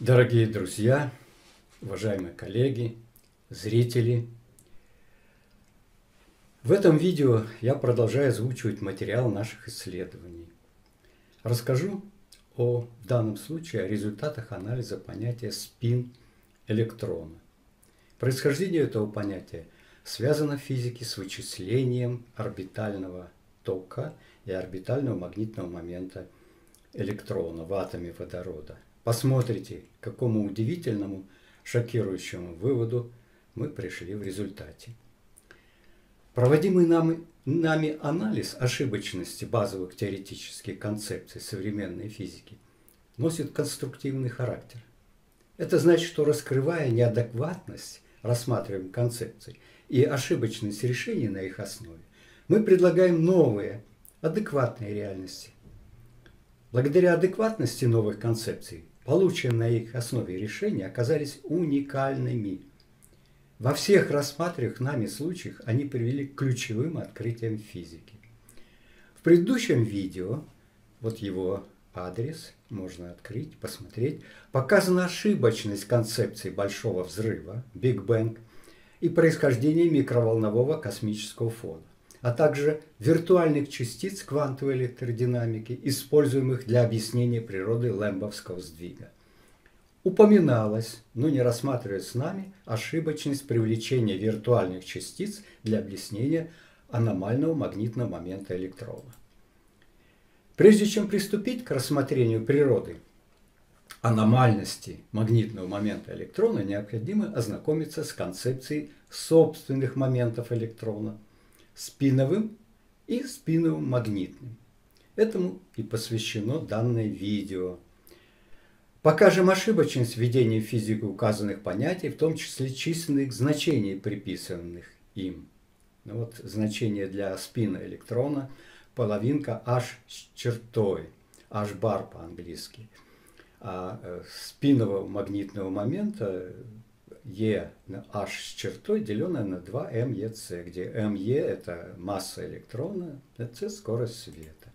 Дорогие друзья, уважаемые коллеги, зрители, в этом видео я продолжаю озвучивать материал наших исследований. Расскажу о в данном случае о результатах анализа понятия спин электрона. Происхождение этого понятия связано в физике с вычислением орбитального тока и орбитального магнитного момента электрона в атоме водорода – Посмотрите, к какому удивительному, шокирующему выводу мы пришли в результате. Проводимый нами, нами анализ ошибочности базовых теоретических концепций современной физики носит конструктивный характер. Это значит, что раскрывая неадекватность рассматриваемых концепций и ошибочность решений на их основе, мы предлагаем новые, адекватные реальности. Благодаря адекватности новых концепций полученные на их основе решения оказались уникальными. Во всех рассматриваемых нами случаях они привели к ключевым открытиям физики. В предыдущем видео, вот его адрес, можно открыть, посмотреть, показана ошибочность концепции Большого взрыва, Биг Бэнг, и происхождение микроволнового космического фона а также виртуальных частиц квантовой электродинамики, используемых для объяснения природы лэмбовского сдвига. Упоминалось, но не рассматривается с нами, ошибочность привлечения виртуальных частиц для объяснения аномального магнитного момента электрона. Прежде чем приступить к рассмотрению природы аномальности магнитного момента электрона, необходимо ознакомиться с концепцией собственных моментов электрона – спиновым и спиновым магнитным. Этому и посвящено данное видео. Покажем ошибочность введения в физику указанных понятий, в том числе численных значений, приписанных им. Ну вот значение для спина электрона половинка h с чертой, h бар по-английски. А э, спинового магнитного момента Е на H с чертой, деленное на 2 МЕЦ, где МЕ – это масса электрона, а С – скорость света.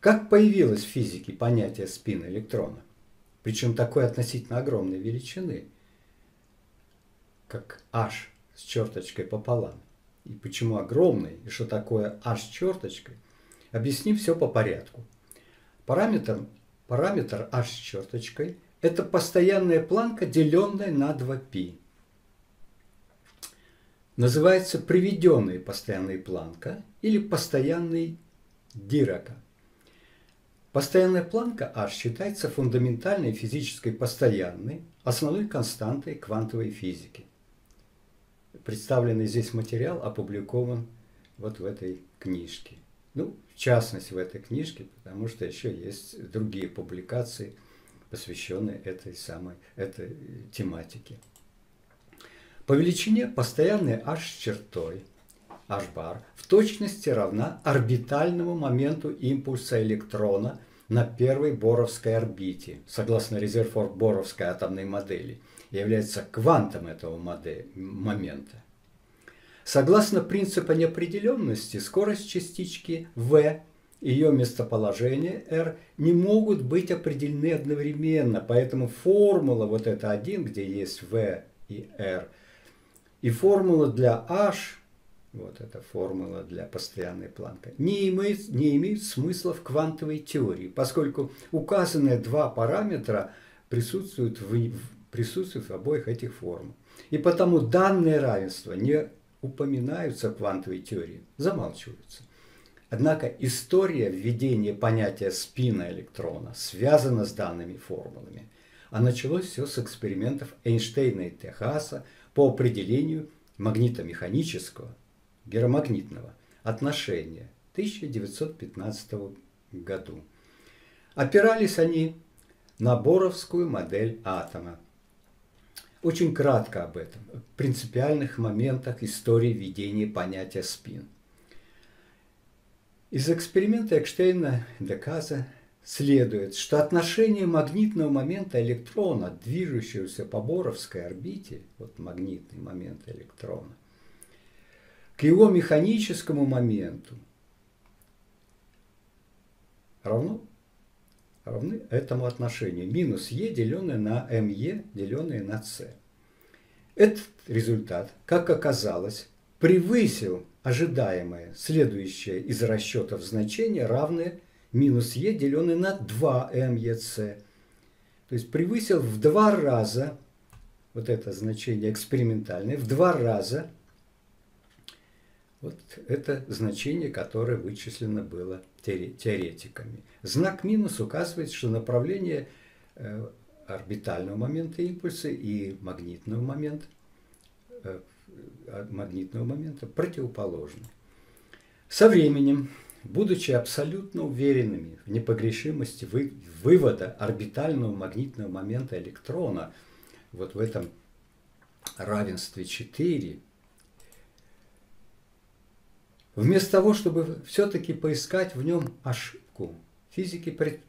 Как появилось в физике понятие спин электрона? Причем такой относительно огромной величины, как H с черточкой пополам. И почему огромный, и что такое H с черточкой, объясним все по порядку. Параметр, параметр H с черточкой – это постоянная планка, деленная на 2π. Называется приведенная постоянная планка или постоянный Дирака. Постоянная планка H считается фундаментальной физической постоянной, основной константой квантовой физики. Представленный здесь материал опубликован вот в этой книжке. Ну, в частности, в этой книжке, потому что еще есть другие публикации – посвященные этой самой этой тематике. По величине постоянная h с чертой, h-бар, в точности равна орбитальному моменту импульса электрона на первой боровской орбите, согласно Резерфорд боровской атомной модели, является квантом этого модели, момента. Согласно принципу неопределенности, скорость частички v ее местоположение R не могут быть определены одновременно, поэтому формула вот эта 1, где есть V и R, и формула для H, вот эта формула для постоянной планка, не имеет, не имеет смысла в квантовой теории, поскольку указанные два параметра присутствуют в, присутствуют в обоих этих формах. И потому данные равенства не упоминаются в квантовой теории, замалчиваются. Однако история введения понятия спина электрона связана с данными формулами. А началось все с экспериментов Эйнштейна и Техаса по определению магнитомеханического, геромагнитного отношения в 1915 году. Опирались они на боровскую модель атома. Очень кратко об этом, принципиальных моментах истории введения понятия спин – из эксперимента Экштейна Деказа следует, что отношение магнитного момента электрона, движущегося по Боровской орбите, вот магнитный момент электрона, к его механическому моменту равно равны этому отношению. Минус Е, деленное на МЕ, деленное на С. Этот результат, как оказалось, превысил ожидаемое следующее из расчетов значение, равное минус Е, деленное на 2 МЕЦ. То есть превысил в два раза, вот это значение экспериментальное, в два раза вот это значение, которое вычислено было теоретиками. Знак минус указывает, что направление э, орбитального момента импульса и магнитного момента, э, магнитного момента противоположны. Со временем, будучи абсолютно уверенными в непогрешимости вы, вывода орбитального магнитного момента электрона вот в этом равенстве 4, Вместо того, чтобы все-таки поискать в нем ошибку, физики пред...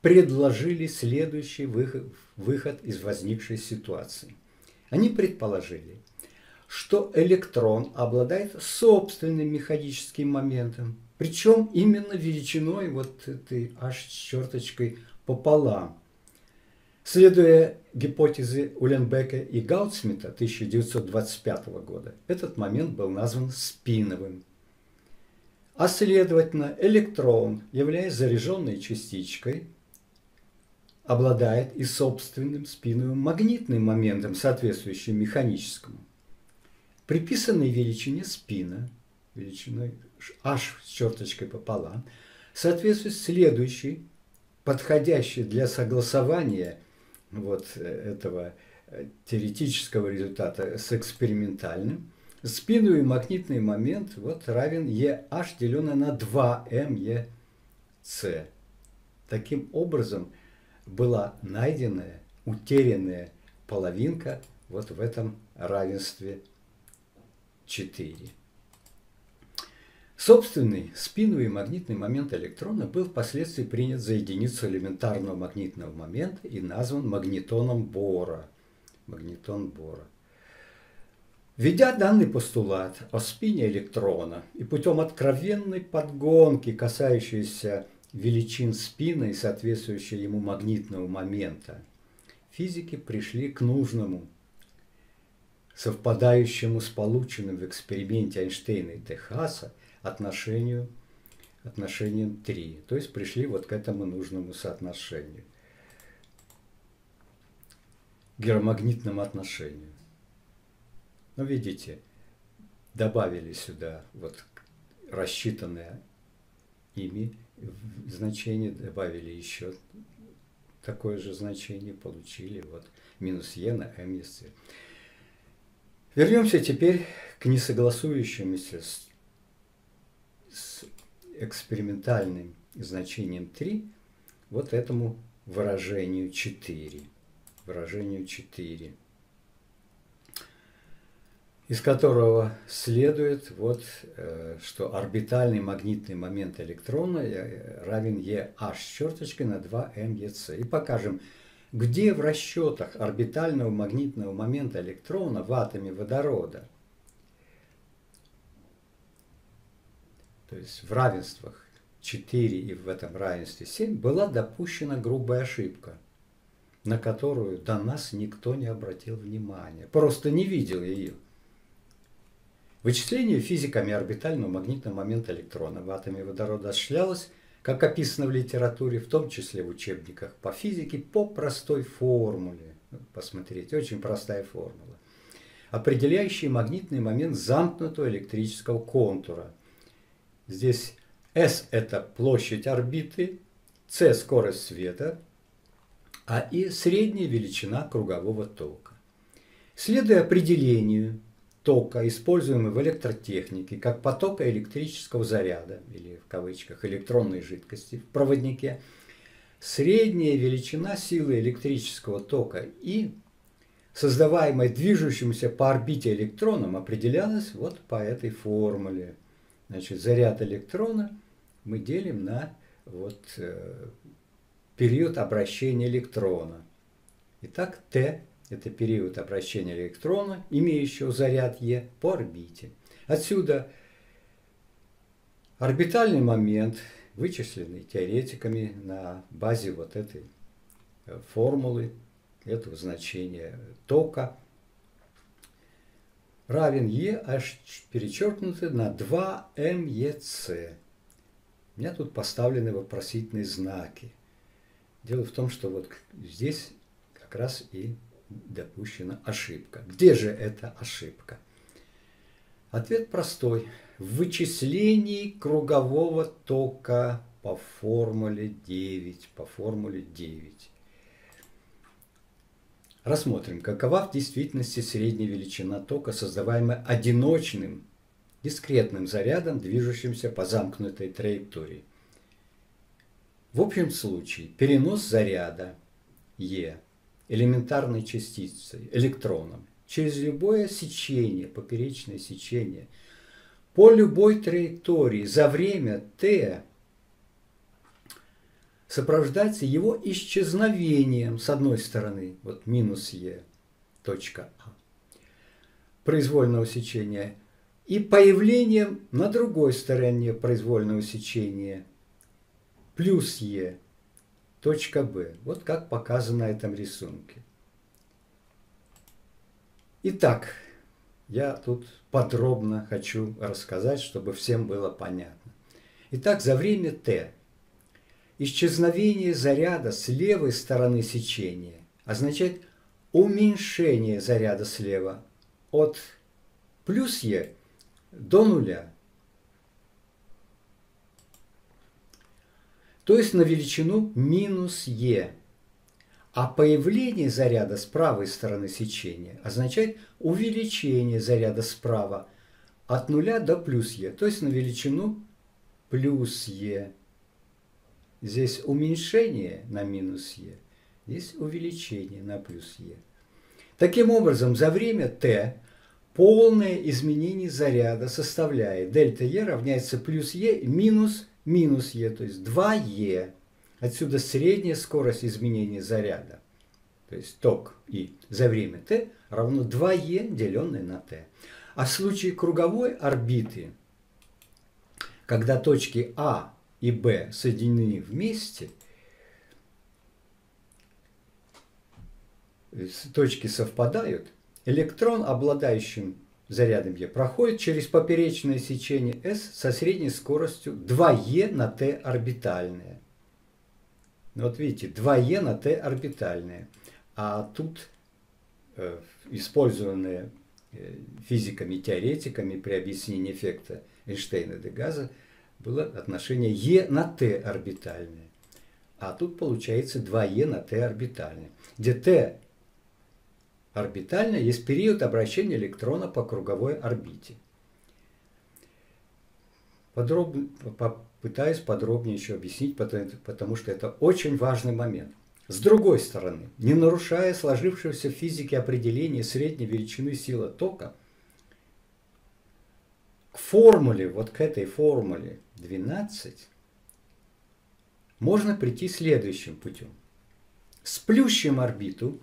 предложили следующий выход, выход из возникшей ситуации. Они предположили, что электрон обладает собственным механическим моментом, причем именно величиной вот этой аж черточкой пополам. Следуя гипотезе Уленбека и Гаутсмита 1925 года, этот момент был назван спиновым. А следовательно, электрон, являясь заряженной частичкой, обладает и собственным спиновым магнитным моментом, соответствующим механическому. Приписанной величине спина, величиной h с черточкой пополам, соответствует следующей, подходящей для согласования вот этого э, теоретического результата с экспериментальным, спиновый магнитный момент вот равен EH, деленное на 2mEc. Таким образом, была найденная, утерянная половинка вот в этом равенстве 4. Собственный спиновый магнитный момент электрона был впоследствии принят за единицу элементарного магнитного момента и назван магнитоном Бора. Магнитон Бора. Введя данный постулат о спине электрона и путем откровенной подгонки, касающейся величин спина и соответствующего ему магнитного момента, физики пришли к нужному, совпадающему с полученным в эксперименте Эйнштейна и Техаса отношению, отношением 3. То есть пришли вот к этому нужному соотношению, геромагнитному отношению. Ну, видите, добавили сюда вот рассчитанное ими значение, добавили еще такое же значение, получили вот минус е на МСЦ. Вернемся теперь к несогласующемуся с, с экспериментальным значением 3, вот этому выражению 4. Выражению 4 из которого следует, вот, э, что орбитальный магнитный момент электрона э, равен EH с черточкой на 2 mEc. И покажем, где в расчетах орбитального магнитного момента электрона в атоме водорода, то есть в равенствах 4 и в этом равенстве 7, была допущена грубая ошибка, на которую до нас никто не обратил внимания, просто не видел ее. Вычисление физиками орбитального магнитного момента электрона в атоме водорода осуществлялось, как описано в литературе, в том числе в учебниках по физике, по простой формуле. Посмотрите, очень простая формула, определяющая магнитный момент замкнутого электрического контура. Здесь S – это площадь орбиты, C – скорость света, а И – средняя величина кругового тока. Следуя определению тока, используемый в электротехнике, как потока электрического заряда, или в кавычках электронной жидкости в проводнике, средняя величина силы электрического тока И, создаваемой движущимся по орбите электроном, определялась вот по этой формуле. Значит, заряд электрона мы делим на вот, э, период обращения электрона. Итак, Т это период обращения электрона, имеющего заряд Е, по орбите. Отсюда орбитальный момент вычислены теоретиками на базе вот этой э, формулы, этого значения тока, равен E аж перечеркнуто на 2 МЕЦ. У меня тут поставлены вопросительные знаки. Дело в том, что вот здесь как раз и допущена ошибка. Где же эта ошибка? Ответ простой. В вычислении кругового тока по формуле 9. По формуле 9. Рассмотрим, какова в действительности средняя величина тока, создаваемая одиночным дискретным зарядом, движущимся по замкнутой траектории. В общем случае перенос заряда Е элементарной частицей, электроном, через любое сечение, поперечное сечение, по любой траектории за время t сопровождается его исчезновением с одной стороны, вот минус е, точка А, произвольного сечения, и появлением на другой стороне произвольного сечения плюс е, точка Б. Вот как показано на этом рисунке. Итак, я тут подробно хочу рассказать, чтобы всем было понятно. Итак, за время t исчезновение заряда с левой стороны сечения означает уменьшение заряда слева от плюс Е до нуля. То есть на величину минус Е. А появление заряда с правой стороны сечения означает увеличение заряда справа от нуля до плюс Е, то есть на величину плюс Е. Здесь уменьшение на минус Е, здесь увеличение на плюс Е. Таким образом, за время t полное изменение заряда составляет дельта Е равняется плюс Е минус минус Е, то есть 2Е. Отсюда средняя скорость изменения заряда, то есть ток И за время t равно 2Е, деленное на t. А в случае круговой орбиты, когда точки А и B соединены вместе, точки совпадают, электрон, обладающим зарядом Е, проходит через поперечное сечение S со средней скоростью 2Е на Т орбитальное. Ну, вот видите, 2Е на Т орбитальное. А тут э, использованные э, физиками, теоретиками при объяснении эффекта Эйнштейна де Газа было отношение Е на Т орбитальное. А тут получается 2Е на Т орбитальное, где Т орбитальное есть период обращения электрона по круговой орбите. Подробно, попытаюсь подробнее еще объяснить, потому что это очень важный момент. С другой стороны, не нарушая сложившегося в физике определения средней величины силы тока, к формуле, вот к этой формуле 12, можно прийти следующим путем. Сплющим орбиту,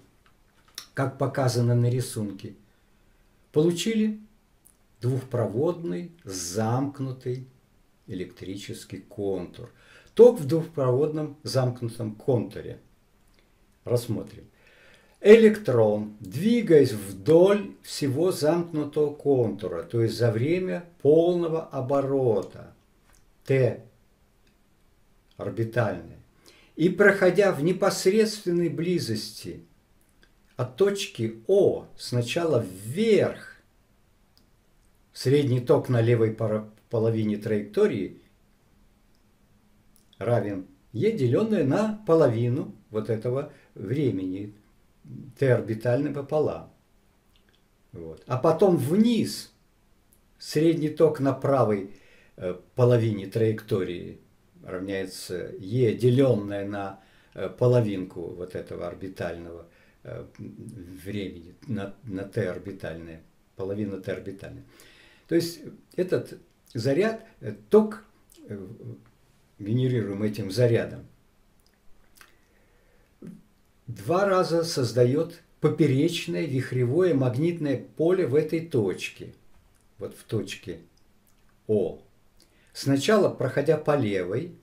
как показано на рисунке, получили двухпроводный замкнутый электрический контур. Ток в двухпроводном замкнутом контуре. Рассмотрим. Электрон, двигаясь вдоль всего замкнутого контура, то есть за время полного оборота, Т орбитальное, и проходя в непосредственной близости от точки О сначала вверх, средний ток на левой половине траектории равен Е, деленное на половину вот этого времени, Т орбитальное пополам. Вот. А потом вниз средний ток на правой э, половине траектории равняется Е, деленное на э, половинку вот этого орбитального времени, на, на Т орбитальное, половина Т орбитальная. То есть этот заряд, ток генерируем этим зарядом, два раза создает поперечное вихревое магнитное поле в этой точке, вот в точке О. Сначала, проходя по левой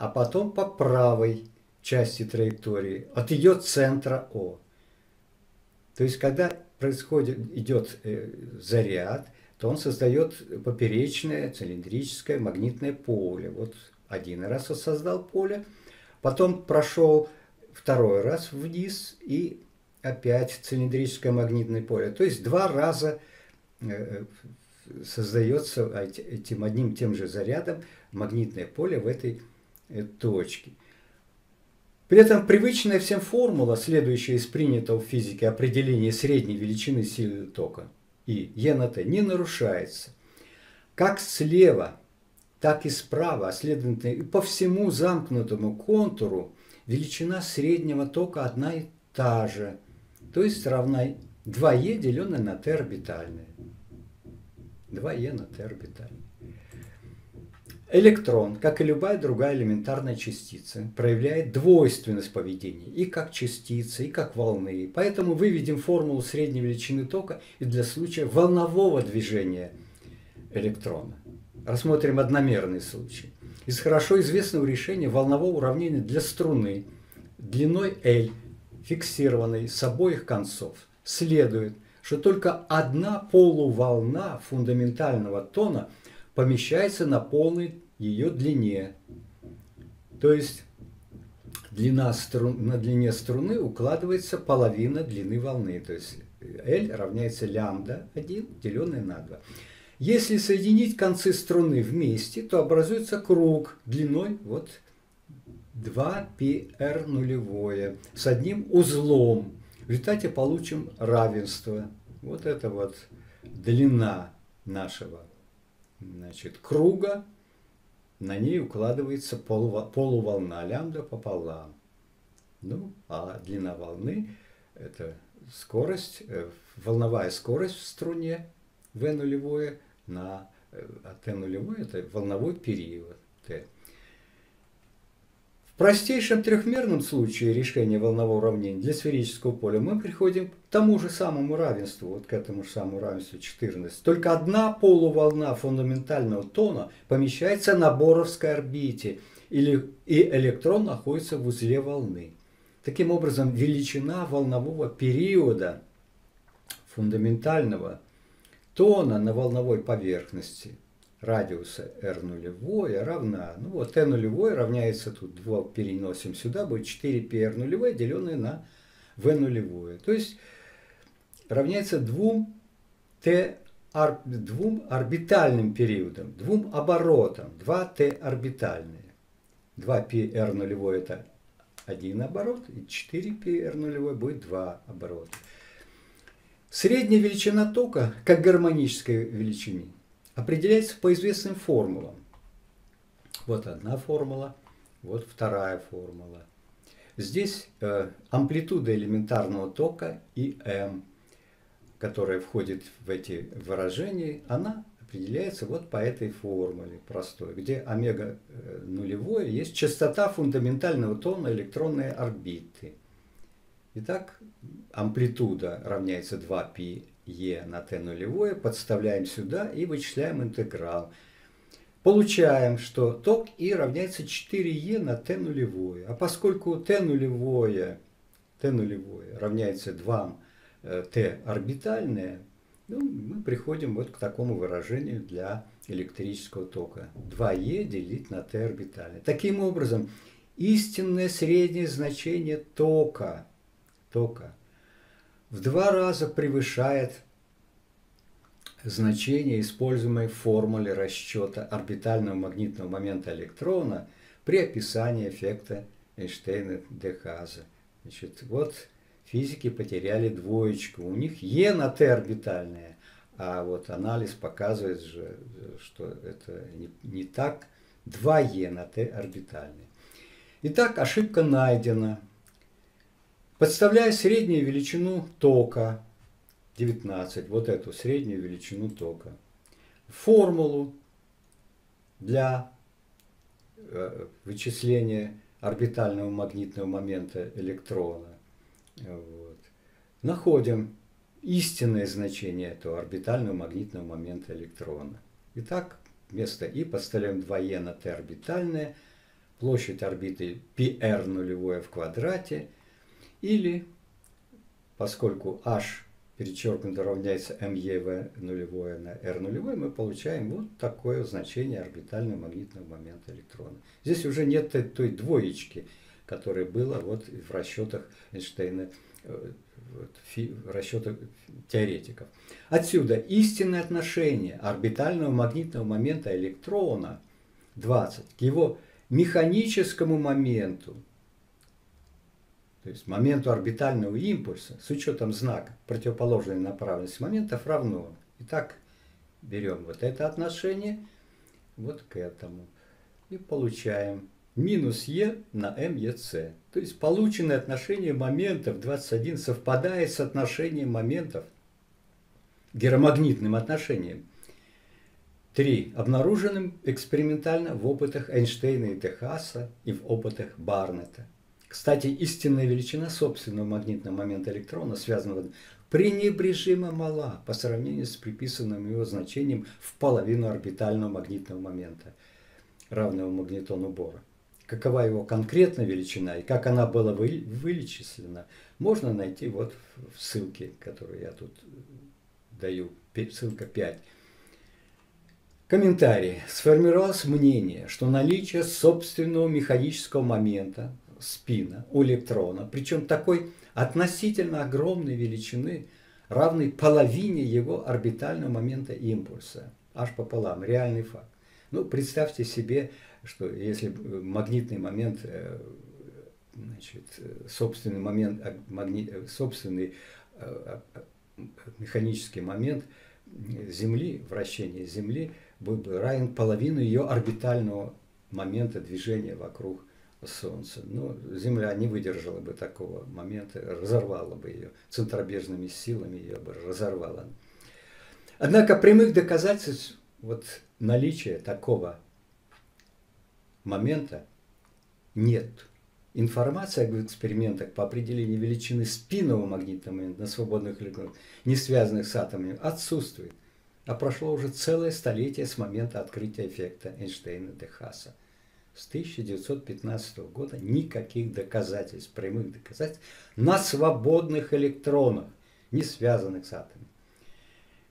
а потом по правой части траектории от ее центра О. То есть, когда происходит, идет э, заряд, то он создает поперечное цилиндрическое магнитное поле. Вот один раз он создал поле, потом прошел второй раз вниз и опять цилиндрическое магнитное поле. То есть два раза э, создается этим одним тем же зарядом магнитное поле в этой э, точке. При этом привычная всем формула, следующая из принятого в физике определения средней величины силы тока и Е на Т, не нарушается. Как слева, так и справа, а следовательно и по всему замкнутому контуру величина среднего тока одна и та же, то есть равна 2Е, деленное на Т орбитальное. 2Е на Т орбитальное. Электрон, как и любая другая элементарная частица, проявляет двойственность поведения и как частица, и как волны. Поэтому выведем формулу средней величины тока и для случая волнового движения электрона. Рассмотрим одномерный случай. Из хорошо известного решения волнового уравнения для струны длиной L, фиксированной с обоих концов, следует, что только одна полуволна фундаментального тона – помещается на полной ее длине. То есть длина струн, на длине струны укладывается половина длины волны. То есть L равняется лямбда 1, деленное на 2. Если соединить концы струны вместе, то образуется круг длиной вот 2πr нулевое с одним узлом. В результате получим равенство. Вот это вот длина нашего значит, круга, на ней укладывается полуволна лямбда пополам. Ну, а длина волны – это скорость, э, волновая скорость в струне V нулевое на э, а T нулевое – это волновой период T простейшем трехмерном случае решения волнового уравнения для сферического поля мы приходим к тому же самому равенству, вот к этому же самому равенству 14. Только одна полуволна фундаментального тона помещается на боровской орбите, или, и электрон находится в узле волны. Таким образом, величина волнового периода фундаментального тона на волновой поверхности – радиуса r нулевое равна, ну вот t нулевое равняется тут 2 переносим сюда, будет 4πr нулевое, деленное на v нулевое. То есть равняется 2 t двум орбитальным периодам, двум оборотам, 2t орбитальные. 2πr нулевое это один оборот, и 4πr нулевое будет два оборота. Средняя величина тока, как гармонической величины, определяется по известным формулам. Вот одна формула, вот вторая формула. Здесь э, амплитуда элементарного тока и М, которая входит в эти выражения, она определяется вот по этой формуле простой, где омега э, нулевое есть частота фундаментального тона электронной орбиты. Итак, амплитуда равняется 2π e на t нулевое, подставляем сюда и вычисляем интеграл. Получаем, что ток и равняется 4e на t нулевое. А поскольку t нулевое, t нулевое равняется 2 t орбитальное, ну, мы приходим вот к такому выражению для электрического тока. 2e делить на t орбитальное. Таким образом, истинное среднее значение тока, тока в два раза превышает значение, используемое в формуле расчета орбитального магнитного момента электрона при описании эффекта Эйнштейна-Дехаза. Значит, вот физики потеряли двоечку. У них Е на Т орбитальная, а вот анализ показывает же, что это не, не так. 2 Е на Т орбитальные. Итак, ошибка найдена. Подставляя среднюю величину тока 19, вот эту среднюю величину тока, формулу для э, вычисления орбитального магнитного момента электрона. Вот. Находим истинное значение этого орбитального магнитного момента электрона. Итак, вместо И подставляем 2Е на Т орбитальное. площадь орбиты PR нулевое в квадрате, или, поскольку h перечеркнуто равняется МЕВ нулевое на R нулевое, мы получаем вот такое значение орбитального магнитного момента электрона. Здесь уже нет той двоечки, которая была вот в расчетах Эйнштейна, э, в расчетах теоретиков. Отсюда истинное отношение орбитального магнитного момента электрона 20 к его механическому моменту то есть моменту орбитального импульса с учетом знака противоположной направленности моментов равно. Итак, берем вот это отношение вот к этому и получаем минус Е на МЕЦ. То есть полученное отношение моментов 21 совпадает с отношением моментов геромагнитным отношением 3. Обнаруженным экспериментально в опытах Эйнштейна и Техаса и в опытах Барнета. Кстати, истинная величина собственного магнитного момента электрона связана пренебрежимо мала по сравнению с приписанным его значением в половину орбитального магнитного момента, равного магнитону Бора. Какова его конкретная величина и как она была вылечислена, можно найти вот в ссылке, которую я тут даю, ссылка 5. Комментарий. Сформировалось мнение, что наличие собственного механического момента спина у электрона, причем такой относительно огромной величины, равной половине его орбитального момента импульса, аж пополам, реальный факт. Ну, представьте себе, что если магнитный момент, э, значит, собственный момент, э, магни, э, собственный механический момент Земли, вращения Земли, был бы равен половину ее орбитального момента движения вокруг Солнца. Но ну, Земля не выдержала бы такого момента, разорвала бы ее центробежными силами, ее бы разорвала. Однако прямых доказательств вот наличия такого момента нет. Информация об экспериментах по определению величины спинного магнитного момента на свободных электронах, не связанных с атомами, отсутствует. А прошло уже целое столетие с момента открытия эффекта Эйнштейна-Техаса с 1915 года никаких доказательств, прямых доказательств на свободных электронах, не связанных с атомами.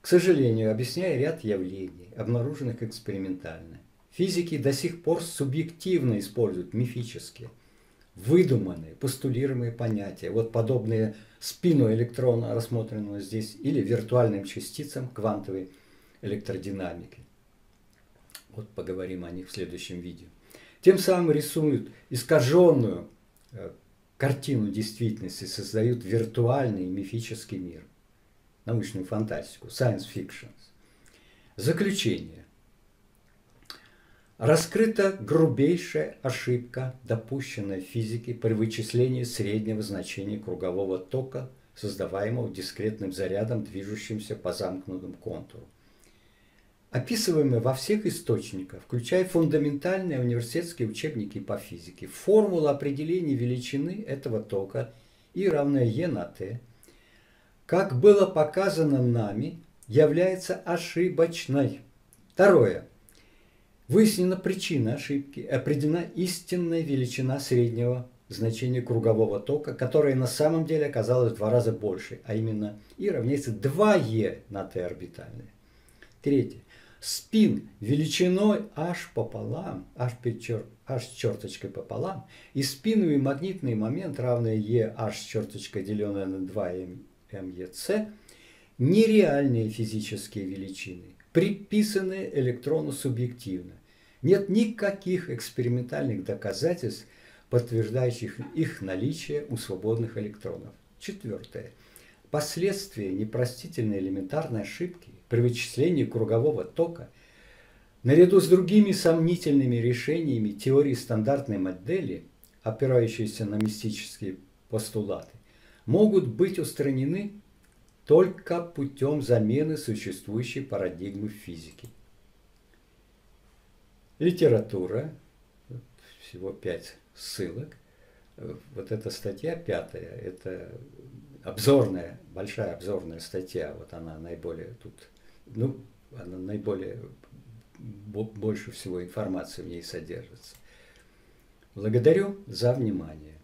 К сожалению, объясняя ряд явлений, обнаруженных экспериментально, физики до сих пор субъективно используют мифические, выдуманные, постулируемые понятия, вот подобные спину электрона, рассмотренного здесь, или виртуальным частицам квантовой электродинамики. Вот поговорим о них в следующем видео. Тем самым рисуют искаженную э, картину действительности, создают виртуальный мифический мир, научную фантастику, science fiction. Заключение. Раскрыта грубейшая ошибка, допущенная в при вычислении среднего значения кругового тока, создаваемого дискретным зарядом, движущимся по замкнутому контуру описываемые во всех источниках, включая фундаментальные университетские учебники по физике, формула определения величины этого тока И равная Е на Т, как было показано нами, является ошибочной. Второе. Выяснена причина ошибки, определена истинная величина среднего значения кругового тока, которая на самом деле оказалась в два раза больше, а именно И равняется 2Е на Т орбитальное. Третье спин величиной h пополам, h, перечер, h с черточкой пополам, и спиновый магнитный момент, равный e h с черточкой, деленное на 2 mec, нереальные физические величины, приписанные электрону субъективно. Нет никаких экспериментальных доказательств, подтверждающих их наличие у свободных электронов. Четвертое. Последствия непростительной элементарной ошибки при вычислении кругового тока, наряду с другими сомнительными решениями теории стандартной модели, опирающиеся на мистические постулаты, могут быть устранены только путем замены существующей парадигмы физики. Литература, всего пять ссылок. Вот эта статья пятая, это обзорная, большая обзорная статья, вот она наиболее тут ну, она наиболее, больше всего информации в ней содержится. Благодарю за внимание.